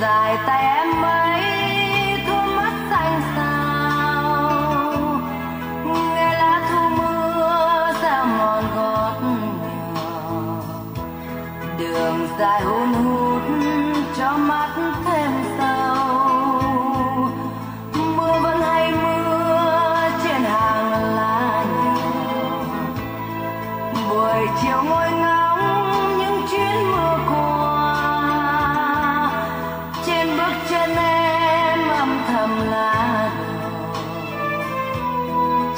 dài tay em ấy thương mắt xanh sao nghe lá thu mưa sao mòn gót nhỏ đường dài hôn hút cho mắt thêm sâu. Mưa vẫn hay mưa trên hàng lá nhỏ buổi chiều ngôi ngang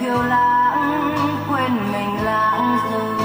kiêu lãng quên mình lãng dừng